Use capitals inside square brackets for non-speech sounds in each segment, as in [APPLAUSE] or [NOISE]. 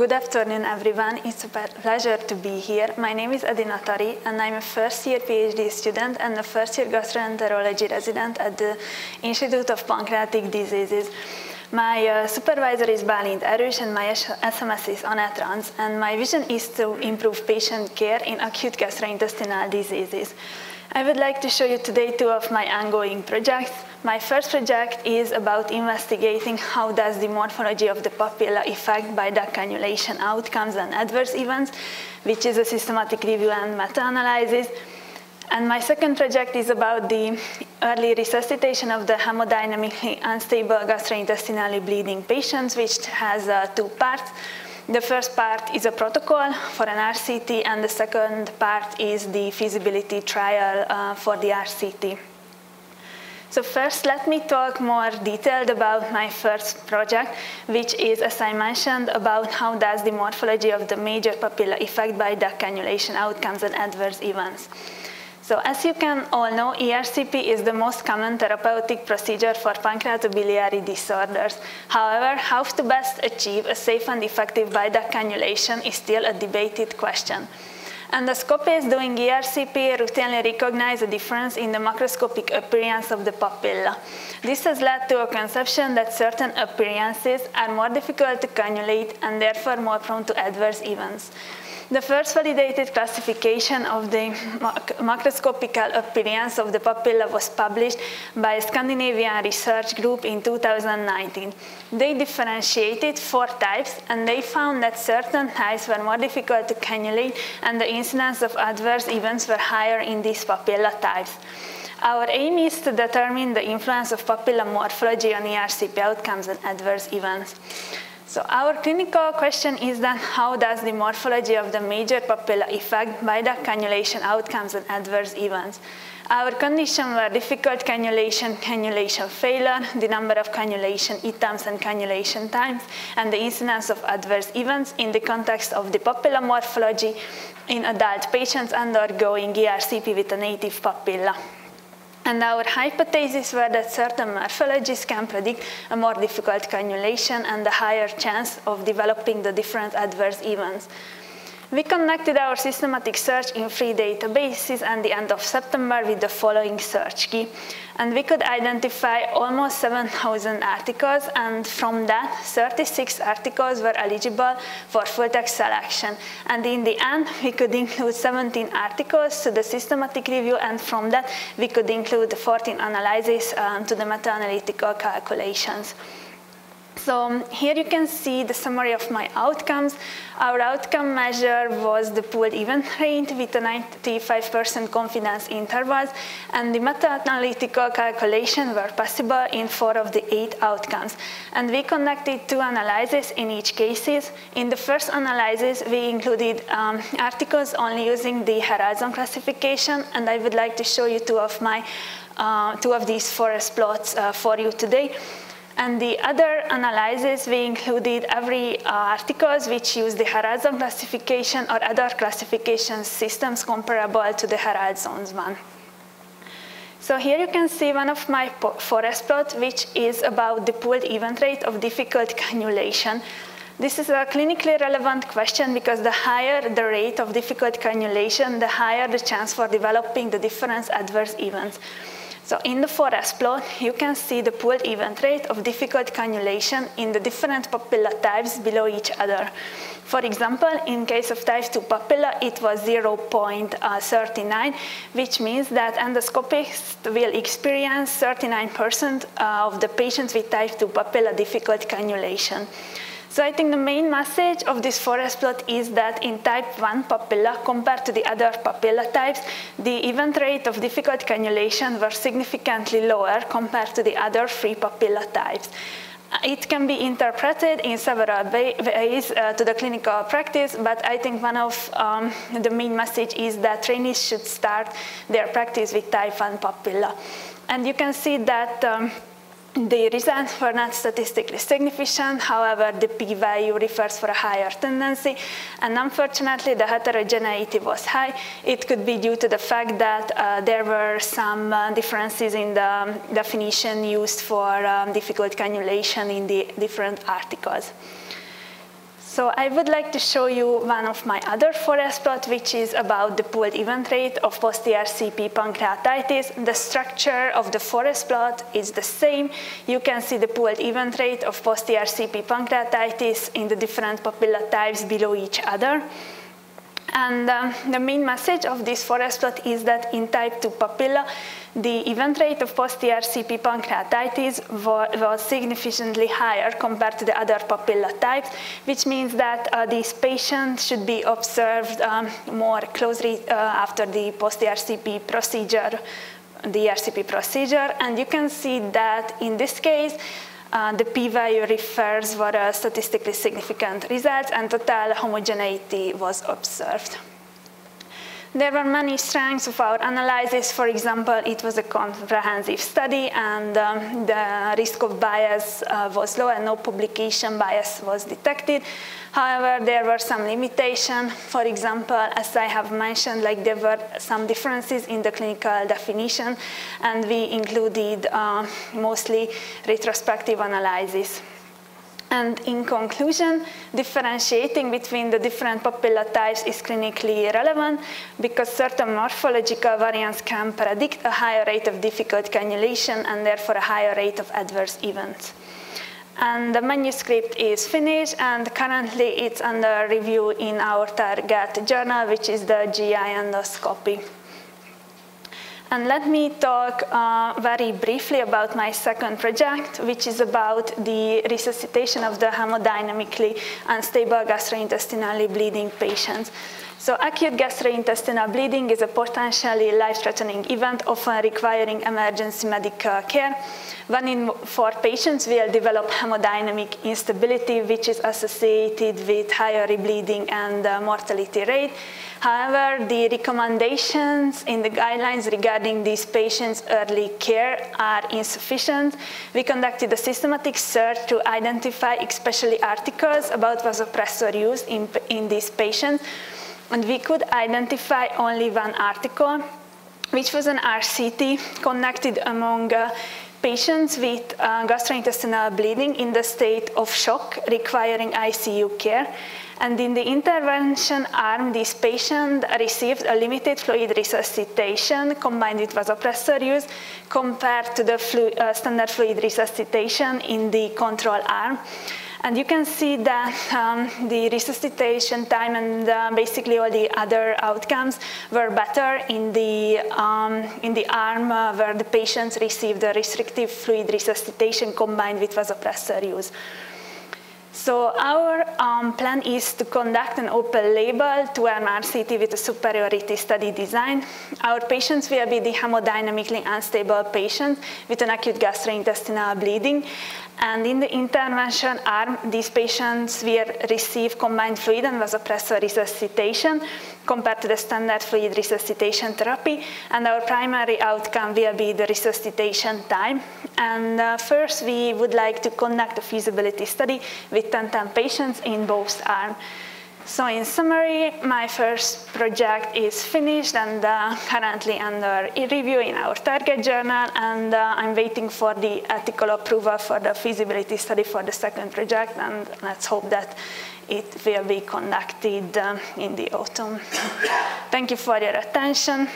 good afternoon, everyone. It's a pleasure to be here. My name is Edina Tari, and I'm a first year PhD student and a first year gastroenterology resident at the Institute of Pancreatic Diseases. My uh, supervisor is Balint Erős and my SMS is Anna and my vision is to improve patient care in acute gastrointestinal diseases. I would like to show you today two of my ongoing projects. My first project is about investigating how does the morphology of the papilla affect bile duct cannulation outcomes and adverse events, which is a systematic review and meta-analysis. And my second project is about the early resuscitation of the hemodynamically unstable gastrointestinally bleeding patients, which has uh, two parts. The first part is a protocol for an RCT, and the second part is the feasibility trial uh, for the RCT. So first, let me talk more detailed about my first project, which is, as I mentioned, about how does the morphology of the major papilla affect bile duct cannulation outcomes and adverse events. So as you can all know, ERCP is the most common therapeutic procedure for pancreatobiliary disorders. However, how to best achieve a safe and effective bile duct cannulation is still a debated question. Endoscopists doing ERCP routinely recognize a difference in the macroscopic appearance of the papilla. This has led to a conception that certain appearances are more difficult to cannulate and therefore more prone to adverse events. The first validated classification of the macroscopical appearance of the papilla was published by a Scandinavian research group in 2019. They differentiated four types and they found that certain types were more difficult to cannulate and the incidence of adverse events were higher in these papilla types. Our aim is to determine the influence of papilla morphology on ERCP outcomes and adverse events. So our clinical question is then how does the morphology of the major papilla affect bile duct cannulation outcomes and adverse events? Our condition were difficult cannulation, cannulation failure, the number of cannulation attempts and cannulation times, and the incidence of adverse events in the context of the papilla morphology in adult patients undergoing ERCP with a native papilla. And our er hypothesis were that certain morphologies can predict a more difficult cannulation and a higher chance of developing the different adverse events. We conducted our systematic search in three databases at the end of September with the following search key. And we could identify almost 7,000 articles, and from that, 36 articles were eligible for full text selection. And in the end, we could include 17 articles to the systematic review, and from that, we could include 14 analyses um, to the meta-analytical calculations. So um, here you can see the summary of my outcomes. Our outcome measure was the pooled event rate with a 95% confidence intervals, and the meta-analytical calculation were possible in four of the eight outcomes. And we conducted two analyses in each cases. In the first analysis, we included um, articles only using the Haraldsson classification, and I would like to show you two of my uh, two of these forest plots uh, for you today. And the other analysis, we included every uh, articles which use the Haraldsson classification or other classification systems comparable to the Haraldsson's one. So here you can see one of my forest plots, which is about the pooled event rate of difficult cannulation. This is a clinically relevant question because the higher the rate of difficult cannulation, the higher the chance for developing the different adverse events. So in the forest plot, you can see the pooled event rate of difficult cannulation in the different papilla types below each other. For example, in case of type 2 papilla, it was uh, 0.39, which means that endoscopists will experience 39% uh, of the patients with type 2 papilla difficult cannulation. So I think the main message of this forest plot is that in type 1 papilla, compared to the other papilla types, the event rate of difficult cannulation were significantly lower compared to the other three papilla types. It can be interpreted in several ways uh, to the clinical practice, but I think one of um, the main message is that trainees should start their practice with type 1 papilla. And you can see that um, the results were not statistically significant, however, the p-value refers for a higher tendency, and unfortunately the heterogeneity was high. It could be due to the fact that uh, there were some uh, differences in the um, definition used for um, difficult cannulation in the different articles. So I would like to show you one of my other forest plot, which is about the pooled event rate of post-ERCP pancreatitis. The structure of the forest plot is the same. You can see the pooled event rate of post-ERCP pancreatitis in the different papilla types below each other. And um, the main message of this forest plot is that in type 2 papilla, the event rate of post-ERCP pancreatitis was significantly higher compared to the other papilla types, which means that uh, these patients should be observed um, more closely uh, after the post-ERCP procedure, the ERCP procedure. And you can see that in this case, uh, the p-value refers for a statistically significant result and total homogeneity was observed. There were many strengths of our analysis. For example, it was a comprehensive study and um, the risk of bias uh, was low and no publication bias was detected. However, there were some limitations. For example, as I have mentioned, like there were some differences in the clinical definition and we included uh, mostly retrospective analysis. And in conclusion, differentiating between the different papilla types is clinically relevant because certain morphological variants can predict a higher rate of difficult cannulation and therefore a higher rate of adverse events. And the manuscript is finished and currently it's under review in our target journal, which is the GI endoscopy. And let me talk uh, very briefly about my second project, which is about the resuscitation of the hemodynamically unstable gastrointestinally bleeding patients. So acute gastrointestinal bleeding is a potentially life-threatening event, often requiring emergency medical care. One in four patients will develop hemodynamic instability, which is associated with higher rebleeding and uh, mortality rate. However, the recommendations in the guidelines regarding these patients' early care are insufficient. We conducted a systematic search to identify especially articles about vasopressor use in, in these patients, and we could identify only one article, which was an RCT conducted among uh, patients with uh, gastrointestinal bleeding in the state of shock requiring ICU care. And in the intervention arm, this patient received a limited fluid resuscitation combined with vasopressor use compared to the flu uh, standard fluid resuscitation in the control arm. And you can see that um, the resuscitation time and uh, basically all the other outcomes were better in the, um, in the arm uh, where the patients received the restrictive fluid resuscitation combined with vasopressor use. So our um, plan is to conduct an open label two-arm RCT with a superiority study design. Our patients will be the hemodynamically unstable patients with an acute gastrointestinal bleeding. And in the intervention arm, these patients will receive combined fluid and vasopressor resuscitation compared to the standard fluid resuscitation therapy. And our primary outcome will be the resuscitation time. And uh, first, we would like to conduct a feasibility study with 10, 10 patients in both arms. So in summary, my first project is finished and uh, currently under review in our target journal, and uh, I'm waiting for the ethical approval for the feasibility study for the second project, and let's hope that it will be conducted uh, in the autumn. Thank you for your attention.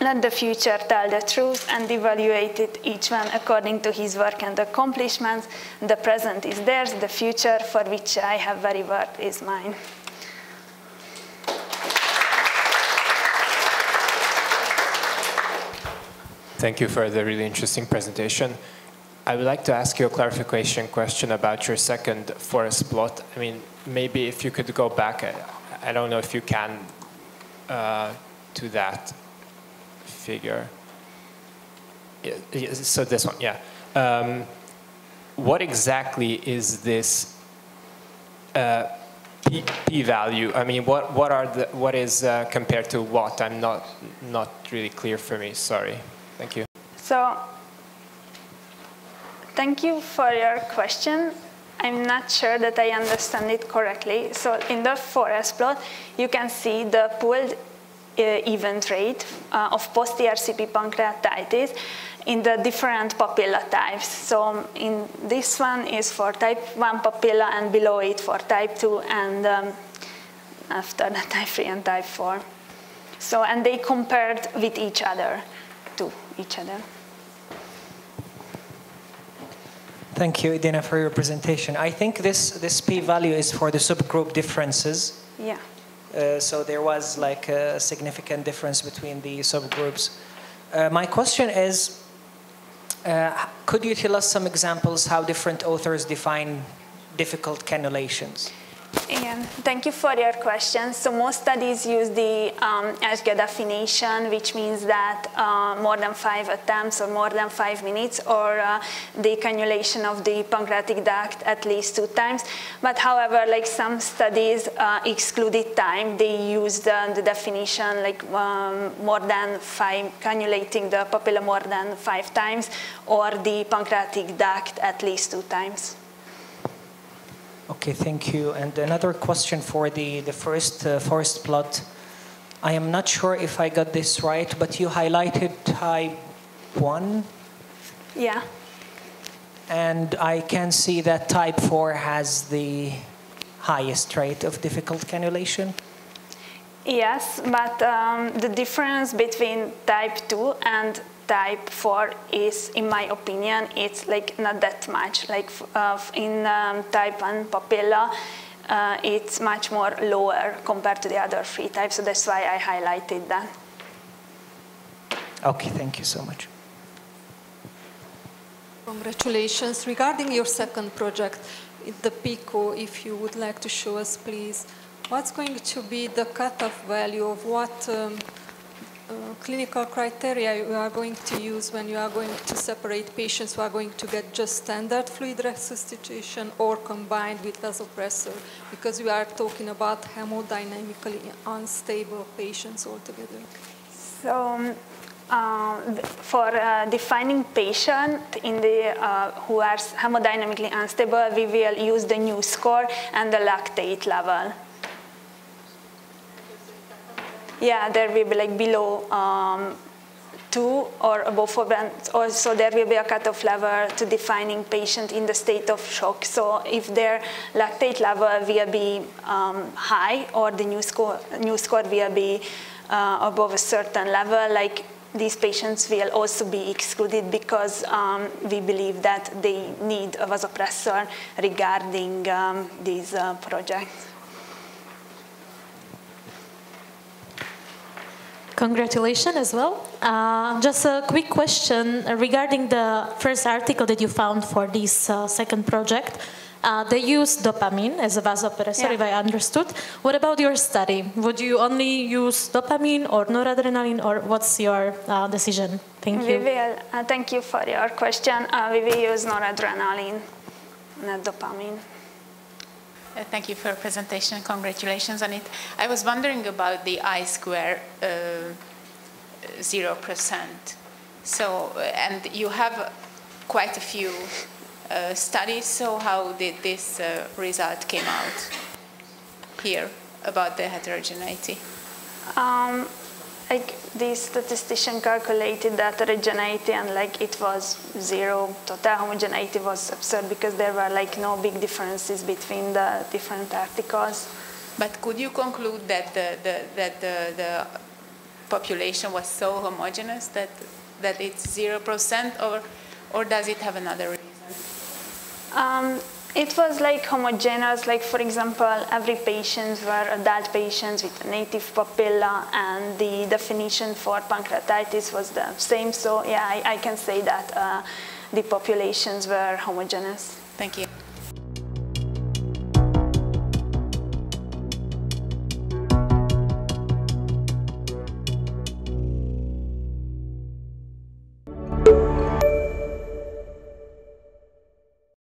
Let the future tell the truth and evaluate it each one according to his work and accomplishments. The present is theirs, the future for which I have very worked is mine. Thank you for the really interesting presentation. I would like to ask you a clarification question about your second forest plot. I mean, maybe if you could go back, I, don't know if you can, uh, to that figure. So this one, yeah. Um, what exactly is this uh, p, p, value? I mean, what what are the what is uh, compared to what? I'm not not really clear for me. Sorry. Thank you. So, thank you for your question. I'm not sure that I understand it correctly. So in the forest plot, you can see the pooled uh, event rate uh, of post-ERCP pancreatitis in the different papilla types. So in this one is for type 1 papilla and below it for type 2 and um, after that [LAUGHS] type 3 and type 4. So, and they compared with each other, to each other. Thank you, Edina, for your presentation. I think this, this p-value is for the subgroup differences. Yeah. Uh, so there was like a significant difference between the subgroups. Uh, my question is, uh, could you tell us some examples how different authors define difficult cannulations? Yeah, thank you for your question. So most studies use the um, definition, which means that uh, more than five attempts or more than five minutes, or uh, the cannulation of the pancreatic duct at least two times. But however, like some studies uh, excluded time, they used the definition like um, more than five, cannulating the papilla more than five times, or the pancreatic duct at least two times. Okay, thank you. And another question for the, the first uh, forest plot. I am not sure if I got this right, but you highlighted type 1? Yeah. And I can see that type 4 has the highest rate of difficult cannulation? Yes, but um, the difference between type 2 and type 4 is, in my opinion, it's like not that much. Like uh, in um, type 1 papilla, uh, it's much more lower compared to the other three types, so that's why I highlighted that. Okay, thank you so much. Congratulations. Regarding your second project, the PICO, if you would like to show us, please, what's going to be the cutoff value of what um, uh, clinical criteria you are going to use when you are going to separate patients who are going to get just standard fluid resuscitation or combined with vasopressor because we are talking about hemodynamically unstable patients altogether. So um, uh, for uh, defining patient in the uh, who are hemodynamically unstable, we will use the NEWS score and the lactate level yeah, there will be like below um, two or above four bands. Also, there will be a cutoff level to defining patient in the state of shock. So if their lactate level will be um, high or the NEWS score, NEWS score will be uh, above a certain level, like these patients will also be excluded because um, we believe that they need a vasopressor regarding um, these uh, projects. Congratulations as well. Uh, just a quick question regarding the first article that you found for this uh, second project. Uh, they use dopamine as a vasopressor, yeah. if I understood. What about your study? Would you only use dopamine or noradrenaline, or what's your uh, decision? Thank you. We will, uh, thank you for your question. Uh, we will use noradrenaline, not dopamine. Uh, thank you for your presentation. Congratulations on it. I was wondering about the I square uh, zero uh, percent. So, uh, and you have quite a few uh, studies. So, how did this uh, result came out here about the heterogeneity? Um, like the statistician calculated that heterogeneity and like it was zero total homogeneity was absurd because there were like no big differences between the different articles. But could you conclude that the, the that the, the population was so homogeneous that that it's zero percent or or does it have another reason? Um, it was like homogeneous, like for example, every patient were adult patients with native papilla and the definition for pancreatitis was the same. So yeah, I, I can say that uh, the populations were homogeneous. Thank you.